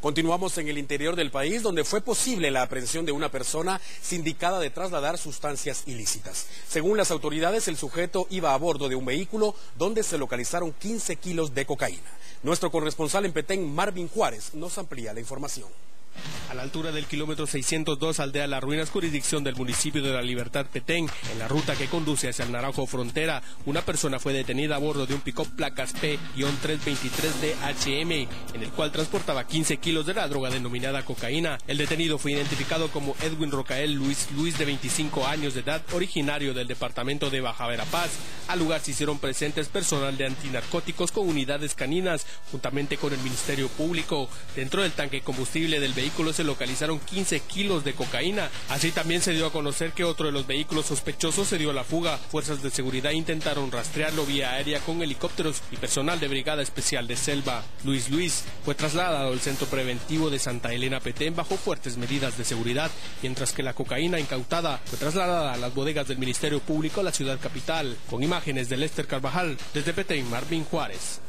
Continuamos en el interior del país, donde fue posible la aprehensión de una persona sindicada de trasladar sustancias ilícitas. Según las autoridades, el sujeto iba a bordo de un vehículo donde se localizaron 15 kilos de cocaína. Nuestro corresponsal en Petén, Marvin Juárez, nos amplía la información. A la altura del kilómetro 602, aldea Las Ruinas, jurisdicción del municipio de La Libertad Petén, en la ruta que conduce hacia el Naranjo Frontera, una persona fue detenida a bordo de un pick placas P-323DHM, en el cual transportaba 15 kilos de la droga denominada cocaína. El detenido fue identificado como Edwin Rocael Luis Luis, de 25 años de edad, originario del departamento de Baja Verapaz. Al lugar se hicieron presentes personal de antinarcóticos con unidades caninas, juntamente con el Ministerio Público. Dentro del tanque combustible del vehículo se localizaron 15 kilos de cocaína. Así también se dio a conocer que otro de los vehículos sospechosos se dio a la fuga. Fuerzas de seguridad intentaron rastrearlo vía aérea con helicópteros y personal de Brigada Especial de Selva. Luis Luis fue trasladado al centro preventivo de Santa Elena Petén bajo fuertes medidas de seguridad, mientras que la cocaína incautada fue trasladada a las bodegas del Ministerio Público a la ciudad capital. Con imágenes de Lester Carvajal, desde Petén, Marvin Juárez.